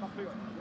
Tá feio.